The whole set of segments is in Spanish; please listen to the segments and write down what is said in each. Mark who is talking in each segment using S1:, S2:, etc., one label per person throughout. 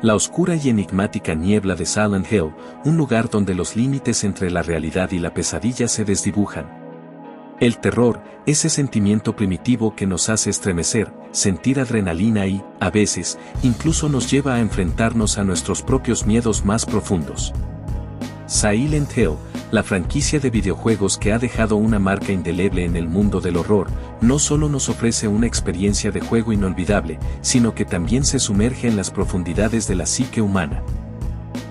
S1: La oscura y enigmática niebla de Silent Hill, un lugar donde los límites entre la realidad y la pesadilla se desdibujan. El terror, ese sentimiento primitivo que nos hace estremecer, sentir adrenalina y, a veces, incluso nos lleva a enfrentarnos a nuestros propios miedos más profundos. Silent Hill, la franquicia de videojuegos que ha dejado una marca indeleble en el mundo del horror, no solo nos ofrece una experiencia de juego inolvidable, sino que también se sumerge en las profundidades de la psique humana.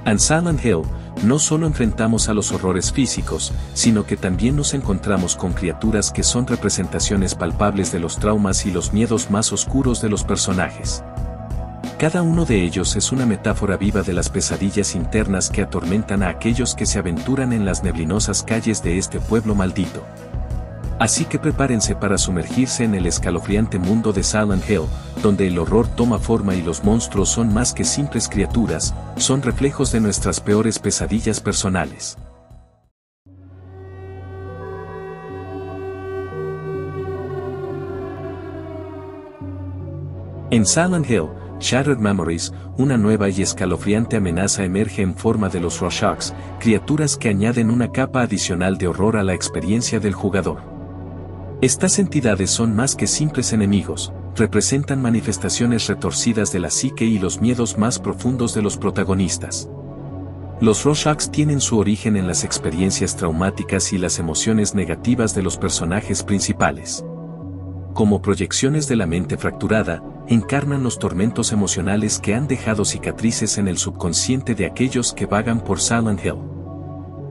S1: En Silent Hill, no solo enfrentamos a los horrores físicos, sino que también nos encontramos con criaturas que son representaciones palpables de los traumas y los miedos más oscuros de los personajes. Cada uno de ellos es una metáfora viva de las pesadillas internas que atormentan a aquellos que se aventuran en las neblinosas calles de este pueblo maldito. Así que prepárense para sumergirse en el escalofriante mundo de Silent Hill, donde el horror toma forma y los monstruos son más que simples criaturas, son reflejos de nuestras peores pesadillas personales. En Silent Hill, Shattered Memories, una nueva y escalofriante amenaza emerge en forma de los Rorschachs, criaturas que añaden una capa adicional de horror a la experiencia del jugador. Estas entidades son más que simples enemigos, representan manifestaciones retorcidas de la psique y los miedos más profundos de los protagonistas. Los Rorschachs tienen su origen en las experiencias traumáticas y las emociones negativas de los personajes principales. Como proyecciones de la mente fracturada, encarnan los tormentos emocionales que han dejado cicatrices en el subconsciente de aquellos que vagan por Silent Hill.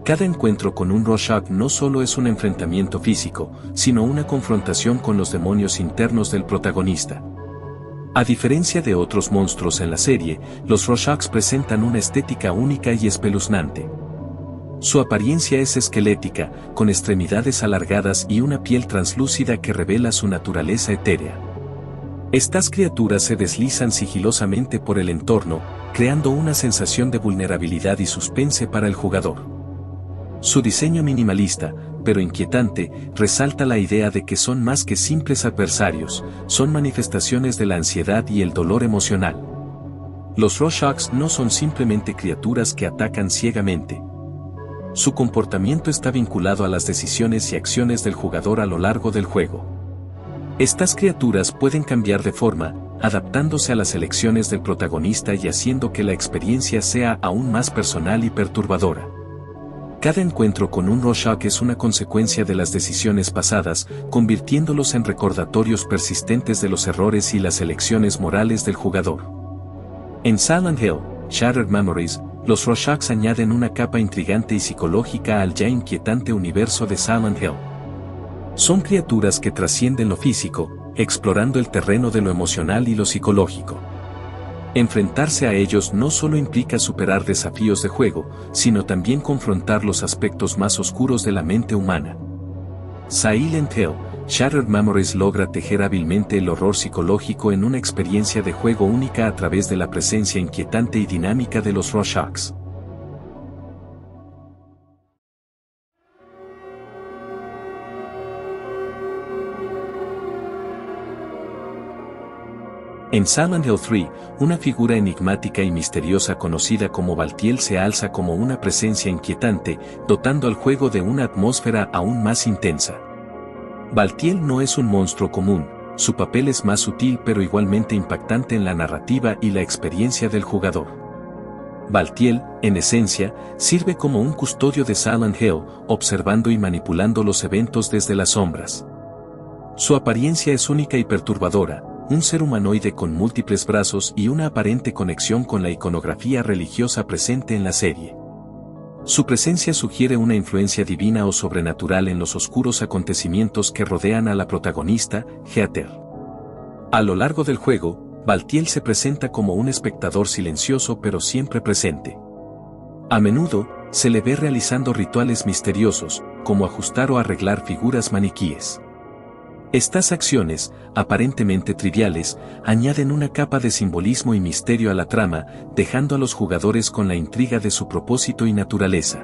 S1: Cada encuentro con un Rorschach no solo es un enfrentamiento físico, sino una confrontación con los demonios internos del protagonista. A diferencia de otros monstruos en la serie, los Rorschachs presentan una estética única y espeluznante. Su apariencia es esquelética, con extremidades alargadas y una piel translúcida que revela su naturaleza etérea. Estas criaturas se deslizan sigilosamente por el entorno, creando una sensación de vulnerabilidad y suspense para el jugador. Su diseño minimalista, pero inquietante, resalta la idea de que son más que simples adversarios, son manifestaciones de la ansiedad y el dolor emocional. Los Rorschachs no son simplemente criaturas que atacan ciegamente. Su comportamiento está vinculado a las decisiones y acciones del jugador a lo largo del juego. Estas criaturas pueden cambiar de forma, adaptándose a las elecciones del protagonista y haciendo que la experiencia sea aún más personal y perturbadora. Cada encuentro con un Rorschach es una consecuencia de las decisiones pasadas, convirtiéndolos en recordatorios persistentes de los errores y las elecciones morales del jugador. En Silent Hill, Shattered Memories, los Rorschachs añaden una capa intrigante y psicológica al ya inquietante universo de Silent Hill. Son criaturas que trascienden lo físico, explorando el terreno de lo emocional y lo psicológico. Enfrentarse a ellos no solo implica superar desafíos de juego, sino también confrontar los aspectos más oscuros de la mente humana. Silent Hill, Shattered Memories logra tejer hábilmente el horror psicológico en una experiencia de juego única a través de la presencia inquietante y dinámica de los Rorschachs. En Silent Hill 3, una figura enigmática y misteriosa conocida como Baltiel se alza como una presencia inquietante, dotando al juego de una atmósfera aún más intensa. Baltiel no es un monstruo común, su papel es más sutil pero igualmente impactante en la narrativa y la experiencia del jugador. Baltiel, en esencia, sirve como un custodio de Silent Hill, observando y manipulando los eventos desde las sombras. Su apariencia es única y perturbadora, un ser humanoide con múltiples brazos y una aparente conexión con la iconografía religiosa presente en la serie. Su presencia sugiere una influencia divina o sobrenatural en los oscuros acontecimientos que rodean a la protagonista, Heather. A lo largo del juego, Baltiel se presenta como un espectador silencioso pero siempre presente. A menudo, se le ve realizando rituales misteriosos, como ajustar o arreglar figuras maniquíes. Estas acciones, aparentemente triviales, añaden una capa de simbolismo y misterio a la trama, dejando a los jugadores con la intriga de su propósito y naturaleza.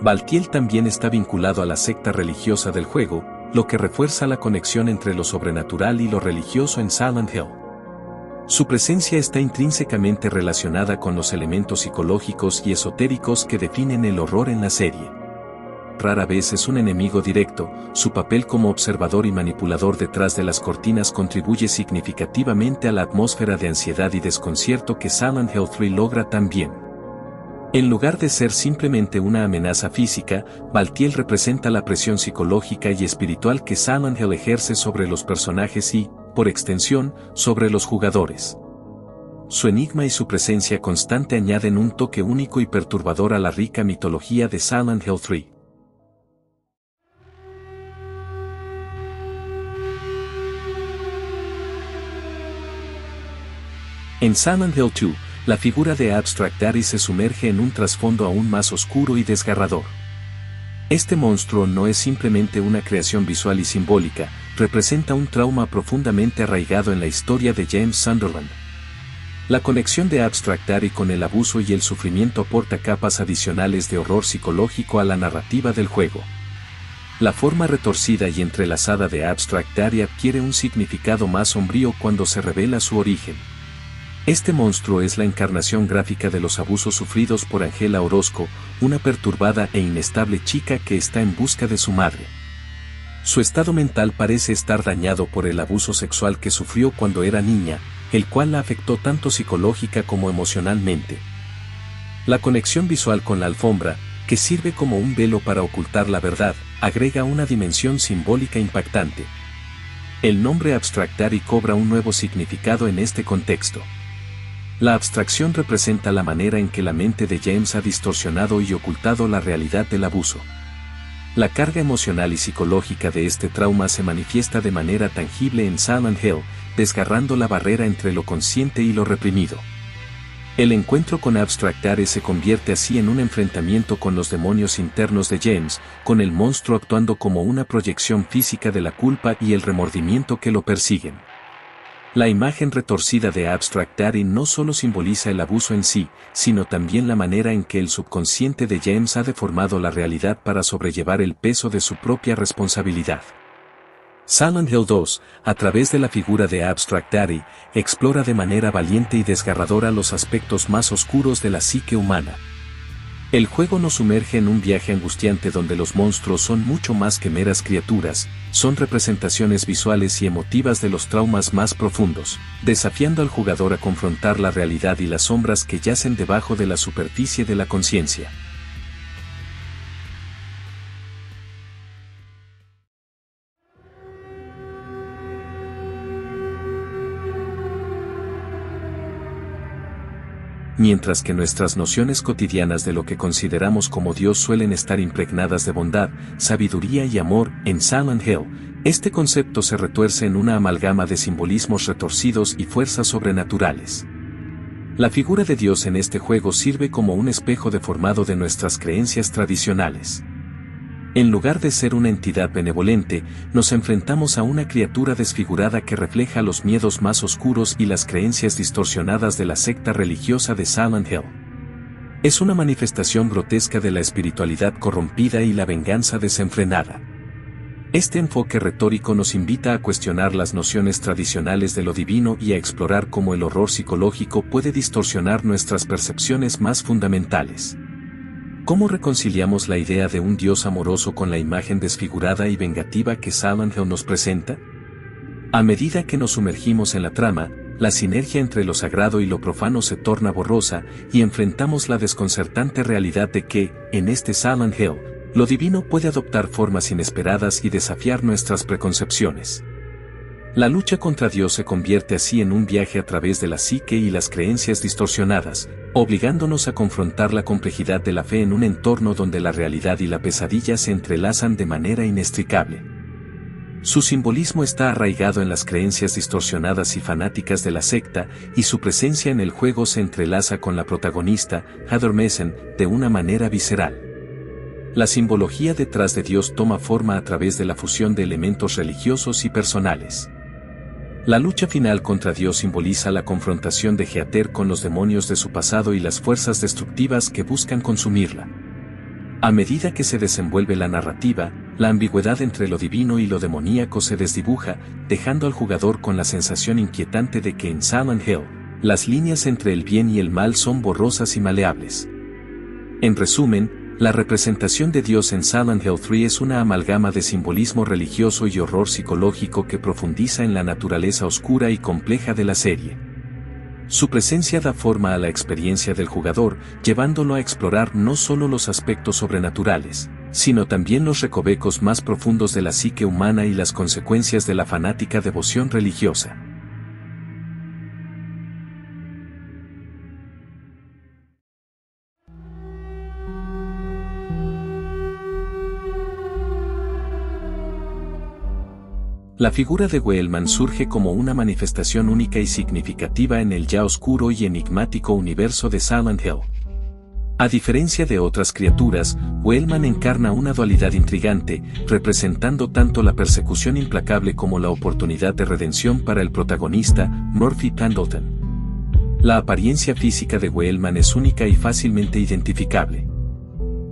S1: Baltiel también está vinculado a la secta religiosa del juego, lo que refuerza la conexión entre lo sobrenatural y lo religioso en Silent Hill. Su presencia está intrínsecamente relacionada con los elementos psicológicos y esotéricos que definen el horror en la serie. Rara vez es un enemigo directo, su papel como observador y manipulador detrás de las cortinas contribuye significativamente a la atmósfera de ansiedad y desconcierto que Silent Hill 3 logra también. En lugar de ser simplemente una amenaza física, Baltiel representa la presión psicológica y espiritual que Silent Hill ejerce sobre los personajes y, por extensión, sobre los jugadores. Su enigma y su presencia constante añaden un toque único y perturbador a la rica mitología de Silent Hill 3. En Silent Hill 2, la figura de Abstract Daddy se sumerge en un trasfondo aún más oscuro y desgarrador. Este monstruo no es simplemente una creación visual y simbólica, representa un trauma profundamente arraigado en la historia de James Sunderland. La conexión de Abstract Daddy con el abuso y el sufrimiento aporta capas adicionales de horror psicológico a la narrativa del juego. La forma retorcida y entrelazada de Abstract Daddy adquiere un significado más sombrío cuando se revela su origen. Este monstruo es la encarnación gráfica de los abusos sufridos por Angela Orozco, una perturbada e inestable chica que está en busca de su madre. Su estado mental parece estar dañado por el abuso sexual que sufrió cuando era niña, el cual la afectó tanto psicológica como emocionalmente. La conexión visual con la alfombra, que sirve como un velo para ocultar la verdad, agrega una dimensión simbólica impactante. El nombre Abstractari cobra un nuevo significado en este contexto. La abstracción representa la manera en que la mente de James ha distorsionado y ocultado la realidad del abuso. La carga emocional y psicológica de este trauma se manifiesta de manera tangible en Silent Hill, desgarrando la barrera entre lo consciente y lo reprimido. El encuentro con Abstractare se convierte así en un enfrentamiento con los demonios internos de James, con el monstruo actuando como una proyección física de la culpa y el remordimiento que lo persiguen. La imagen retorcida de Abstract Daddy no solo simboliza el abuso en sí, sino también la manera en que el subconsciente de James ha deformado la realidad para sobrellevar el peso de su propia responsabilidad. Silent Hill 2, a través de la figura de Abstract Daddy, explora de manera valiente y desgarradora los aspectos más oscuros de la psique humana. El juego nos sumerge en un viaje angustiante donde los monstruos son mucho más que meras criaturas, son representaciones visuales y emotivas de los traumas más profundos, desafiando al jugador a confrontar la realidad y las sombras que yacen debajo de la superficie de la conciencia. Mientras que nuestras nociones cotidianas de lo que consideramos como Dios suelen estar impregnadas de bondad, sabiduría y amor, en Silent Hill, este concepto se retuerce en una amalgama de simbolismos retorcidos y fuerzas sobrenaturales. La figura de Dios en este juego sirve como un espejo deformado de nuestras creencias tradicionales. En lugar de ser una entidad benevolente, nos enfrentamos a una criatura desfigurada que refleja los miedos más oscuros y las creencias distorsionadas de la secta religiosa de Silent Hill. Es una manifestación grotesca de la espiritualidad corrompida y la venganza desenfrenada. Este enfoque retórico nos invita a cuestionar las nociones tradicionales de lo divino y a explorar cómo el horror psicológico puede distorsionar nuestras percepciones más fundamentales. ¿Cómo reconciliamos la idea de un Dios amoroso con la imagen desfigurada y vengativa que Hill nos presenta? A medida que nos sumergimos en la trama, la sinergia entre lo sagrado y lo profano se torna borrosa y enfrentamos la desconcertante realidad de que, en este Silent Hill, lo divino puede adoptar formas inesperadas y desafiar nuestras preconcepciones. La lucha contra Dios se convierte así en un viaje a través de la psique y las creencias distorsionadas, obligándonos a confrontar la complejidad de la fe en un entorno donde la realidad y la pesadilla se entrelazan de manera inextricable. Su simbolismo está arraigado en las creencias distorsionadas y fanáticas de la secta, y su presencia en el juego se entrelaza con la protagonista, Heather Mason, de una manera visceral. La simbología detrás de Dios toma forma a través de la fusión de elementos religiosos y personales. La lucha final contra Dios simboliza la confrontación de Geater con los demonios de su pasado y las fuerzas destructivas que buscan consumirla. A medida que se desenvuelve la narrativa, la ambigüedad entre lo divino y lo demoníaco se desdibuja, dejando al jugador con la sensación inquietante de que en Silent Hill, las líneas entre el bien y el mal son borrosas y maleables. En resumen, la representación de Dios en Silent Hill 3 es una amalgama de simbolismo religioso y horror psicológico que profundiza en la naturaleza oscura y compleja de la serie. Su presencia da forma a la experiencia del jugador, llevándolo a explorar no solo los aspectos sobrenaturales, sino también los recovecos más profundos de la psique humana y las consecuencias de la fanática devoción religiosa. La figura de Wellman surge como una manifestación única y significativa en el ya oscuro y enigmático universo de Silent Hill. A diferencia de otras criaturas, Wellman encarna una dualidad intrigante, representando tanto la persecución implacable como la oportunidad de redención para el protagonista, Murphy Pendleton. La apariencia física de Wellman es única y fácilmente identificable.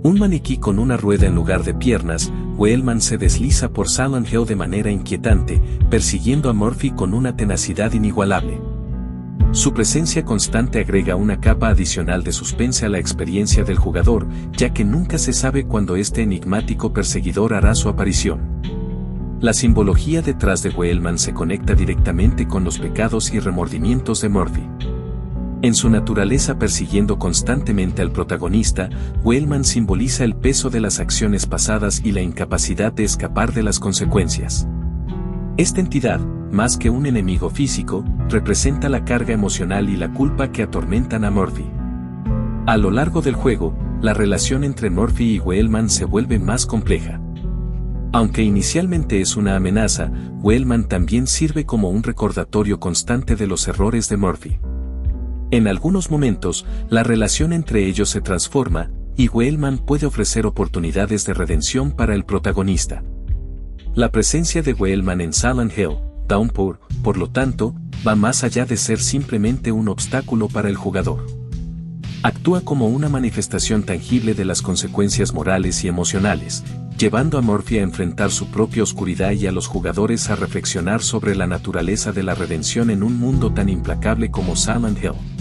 S1: Un maniquí con una rueda en lugar de piernas, Wellman se desliza por Silent Hill de manera inquietante, persiguiendo a Murphy con una tenacidad inigualable. Su presencia constante agrega una capa adicional de suspense a la experiencia del jugador, ya que nunca se sabe cuándo este enigmático perseguidor hará su aparición. La simbología detrás de Wellman se conecta directamente con los pecados y remordimientos de Murphy. En su naturaleza persiguiendo constantemente al protagonista, Wellman simboliza el peso de las acciones pasadas y la incapacidad de escapar de las consecuencias. Esta entidad, más que un enemigo físico, representa la carga emocional y la culpa que atormentan a Murphy. A lo largo del juego, la relación entre Murphy y Wellman se vuelve más compleja. Aunque inicialmente es una amenaza, Wellman también sirve como un recordatorio constante de los errores de Murphy. En algunos momentos, la relación entre ellos se transforma, y Wellman puede ofrecer oportunidades de redención para el protagonista. La presencia de Wellman en Silent Hill, Downpour, por lo tanto, va más allá de ser simplemente un obstáculo para el jugador. Actúa como una manifestación tangible de las consecuencias morales y emocionales, llevando a Murphy a enfrentar su propia oscuridad y a los jugadores a reflexionar sobre la naturaleza de la redención en un mundo tan implacable como Silent Hill.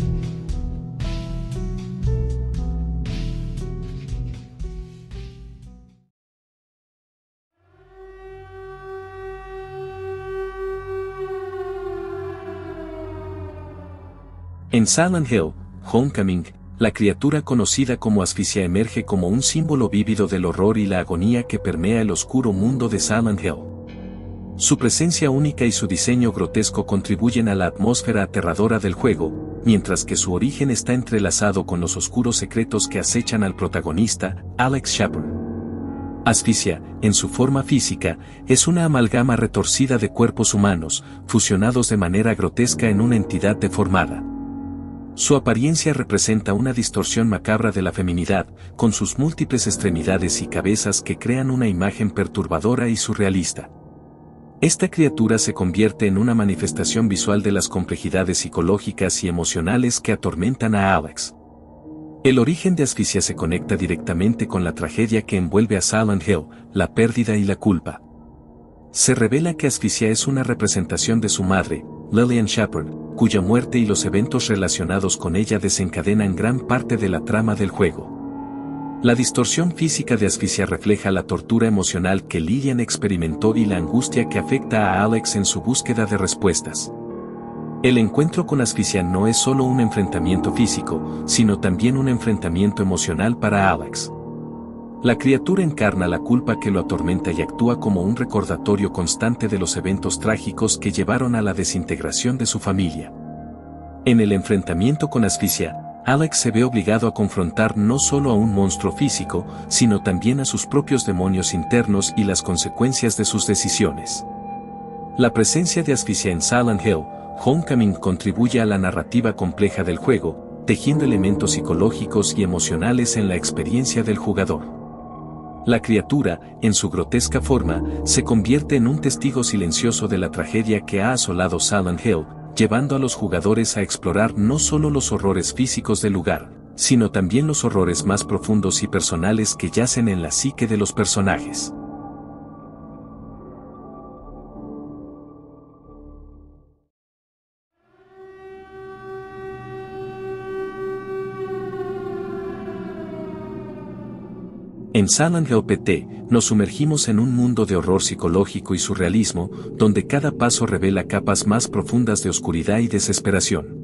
S1: En Silent Hill, Homecoming, la criatura conocida como asfixia emerge como un símbolo vívido del horror y la agonía que permea el oscuro mundo de Silent Hill. Su presencia única y su diseño grotesco contribuyen a la atmósfera aterradora del juego, mientras que su origen está entrelazado con los oscuros secretos que acechan al protagonista, Alex Shepard. Asfixia, en su forma física, es una amalgama retorcida de cuerpos humanos, fusionados de manera grotesca en una entidad deformada. Su apariencia representa una distorsión macabra de la feminidad, con sus múltiples extremidades y cabezas que crean una imagen perturbadora y surrealista. Esta criatura se convierte en una manifestación visual de las complejidades psicológicas y emocionales que atormentan a Alex. El origen de Asfixia se conecta directamente con la tragedia que envuelve a Silent Hill, la pérdida y la culpa. Se revela que Asfixia es una representación de su madre, Lillian Shepard, cuya muerte y los eventos relacionados con ella desencadenan gran parte de la trama del juego. La distorsión física de Asfixia refleja la tortura emocional que Lillian experimentó y la angustia que afecta a Alex en su búsqueda de respuestas. El encuentro con Asfixia no es solo un enfrentamiento físico, sino también un enfrentamiento emocional para Alex. La criatura encarna la culpa que lo atormenta y actúa como un recordatorio constante de los eventos trágicos que llevaron a la desintegración de su familia. En el enfrentamiento con Asfixia, Alex se ve obligado a confrontar no solo a un monstruo físico, sino también a sus propios demonios internos y las consecuencias de sus decisiones. La presencia de Asfixia en Silent Hill, Homecoming contribuye a la narrativa compleja del juego, tejiendo elementos psicológicos y emocionales en la experiencia del jugador. La criatura, en su grotesca forma, se convierte en un testigo silencioso de la tragedia que ha asolado Silent Hill, llevando a los jugadores a explorar no solo los horrores físicos del lugar, sino también los horrores más profundos y personales que yacen en la psique de los personajes. En Silent Hill PT, nos sumergimos en un mundo de horror psicológico y surrealismo, donde cada paso revela capas más profundas de oscuridad y desesperación.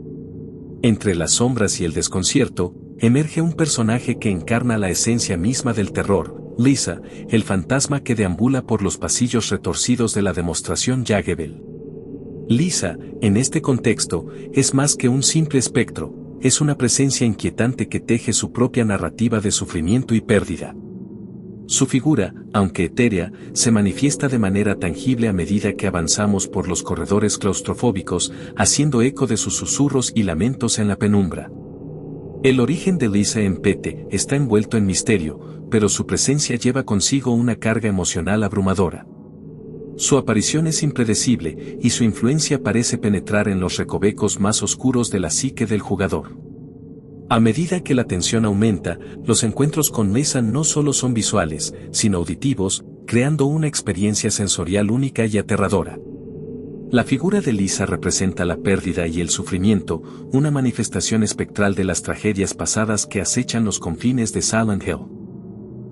S1: Entre las sombras y el desconcierto, emerge un personaje que encarna la esencia misma del terror, Lisa, el fantasma que deambula por los pasillos retorcidos de la demostración Jagebel. Lisa, en este contexto, es más que un simple espectro, es una presencia inquietante que teje su propia narrativa de sufrimiento y pérdida. Su figura, aunque etérea, se manifiesta de manera tangible a medida que avanzamos por los corredores claustrofóbicos, haciendo eco de sus susurros y lamentos en la penumbra. El origen de Lisa en Pete está envuelto en misterio, pero su presencia lleva consigo una carga emocional abrumadora. Su aparición es impredecible y su influencia parece penetrar en los recovecos más oscuros de la psique del jugador. A medida que la tensión aumenta, los encuentros con Mesa no solo son visuales, sino auditivos, creando una experiencia sensorial única y aterradora. La figura de Lisa representa la pérdida y el sufrimiento, una manifestación espectral de las tragedias pasadas que acechan los confines de Silent Hill.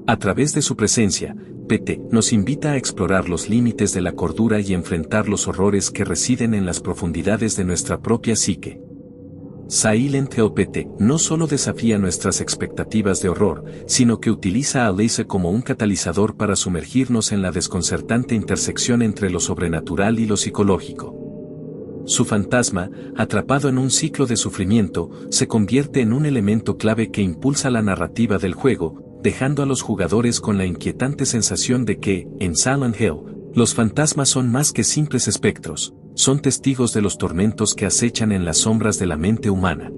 S1: A través de su presencia, Pete nos invita a explorar los límites de la cordura y enfrentar los horrores que residen en las profundidades de nuestra propia psique. Silent Hill no solo desafía nuestras expectativas de horror, sino que utiliza a Lisa como un catalizador para sumergirnos en la desconcertante intersección entre lo sobrenatural y lo psicológico. Su fantasma, atrapado en un ciclo de sufrimiento, se convierte en un elemento clave que impulsa la narrativa del juego, dejando a los jugadores con la inquietante sensación de que, en Silent Hill, los fantasmas son más que simples espectros, son testigos de los tormentos que acechan en las sombras de la mente humana.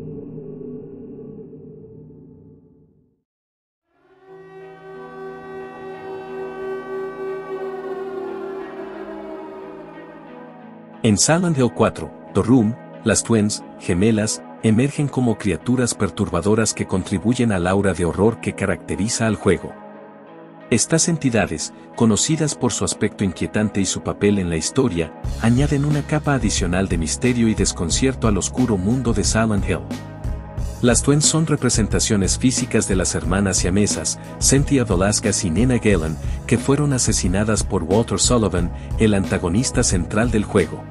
S1: En Silent Hill 4, The Room, las Twins, gemelas, emergen como criaturas perturbadoras que contribuyen al aura de horror que caracteriza al juego. Estas entidades, conocidas por su aspecto inquietante y su papel en la historia, añaden una capa adicional de misterio y desconcierto al oscuro mundo de Silent Hill. Las Twins son representaciones físicas de las hermanas siamesas, Cynthia Velasquez y Nina Galen, que fueron asesinadas por Walter Sullivan, el antagonista central del juego.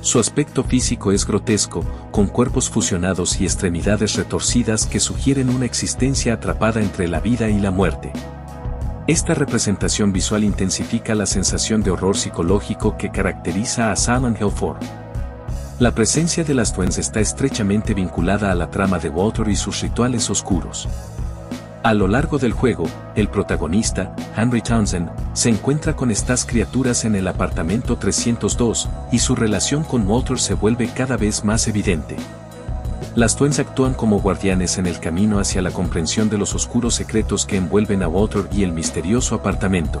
S1: Su aspecto físico es grotesco, con cuerpos fusionados y extremidades retorcidas que sugieren una existencia atrapada entre la vida y la muerte. Esta representación visual intensifica la sensación de horror psicológico que caracteriza a Silent Hill 4. La presencia de las Twins está estrechamente vinculada a la trama de Walter y sus rituales oscuros. A lo largo del juego, el protagonista, Henry Townsend, se encuentra con estas criaturas en el apartamento 302, y su relación con Walter se vuelve cada vez más evidente. Las Twins actúan como guardianes en el camino hacia la comprensión de los oscuros secretos que envuelven a Walter y el misterioso apartamento.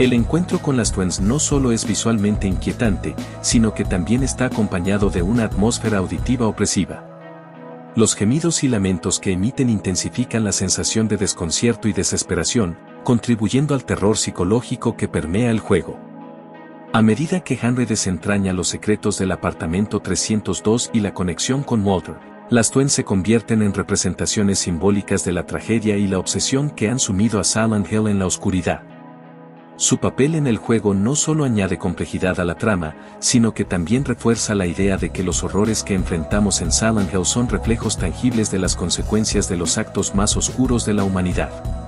S1: El encuentro con las Twins no solo es visualmente inquietante, sino que también está acompañado de una atmósfera auditiva opresiva. Los gemidos y lamentos que emiten intensifican la sensación de desconcierto y desesperación, contribuyendo al terror psicológico que permea el juego. A medida que Henry desentraña los secretos del apartamento 302 y la conexión con Walter, las Twins se convierten en representaciones simbólicas de la tragedia y la obsesión que han sumido a Silent Hill en la oscuridad. Su papel en el juego no solo añade complejidad a la trama, sino que también refuerza la idea de que los horrores que enfrentamos en Silent Hill son reflejos tangibles de las consecuencias de los actos más oscuros de la humanidad.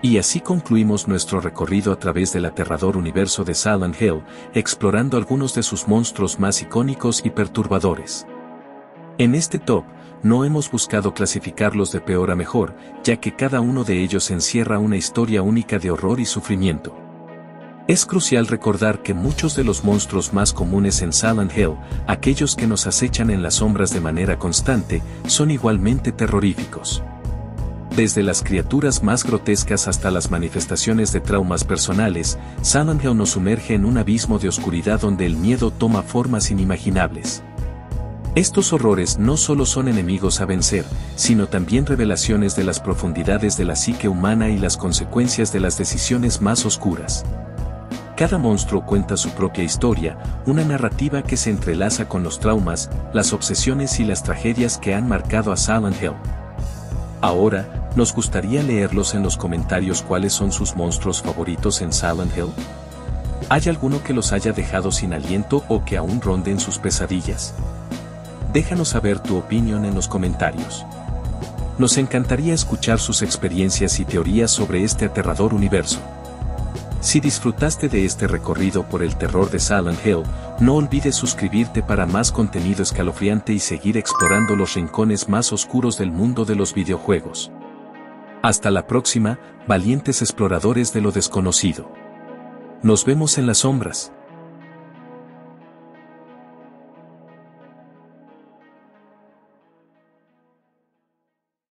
S1: Y así concluimos nuestro recorrido a través del aterrador universo de Silent Hill, explorando algunos de sus monstruos más icónicos y perturbadores. En este top, no hemos buscado clasificarlos de peor a mejor, ya que cada uno de ellos encierra una historia única de horror y sufrimiento. Es crucial recordar que muchos de los monstruos más comunes en Silent Hill, aquellos que nos acechan en las sombras de manera constante, son igualmente terroríficos. Desde las criaturas más grotescas hasta las manifestaciones de traumas personales, Silent Hill nos sumerge en un abismo de oscuridad donde el miedo toma formas inimaginables. Estos horrores no solo son enemigos a vencer, sino también revelaciones de las profundidades de la psique humana y las consecuencias de las decisiones más oscuras. Cada monstruo cuenta su propia historia, una narrativa que se entrelaza con los traumas, las obsesiones y las tragedias que han marcado a Silent Hill. Ahora, nos gustaría leerlos en los comentarios cuáles son sus monstruos favoritos en Silent Hill. ¿Hay alguno que los haya dejado sin aliento o que aún ronde en sus pesadillas? Déjanos saber tu opinión en los comentarios. Nos encantaría escuchar sus experiencias y teorías sobre este aterrador universo. Si disfrutaste de este recorrido por el terror de Silent Hill, no olvides suscribirte para más contenido escalofriante y seguir explorando los rincones más oscuros del mundo de los videojuegos. Hasta la próxima, valientes exploradores de lo desconocido. Nos vemos en las sombras.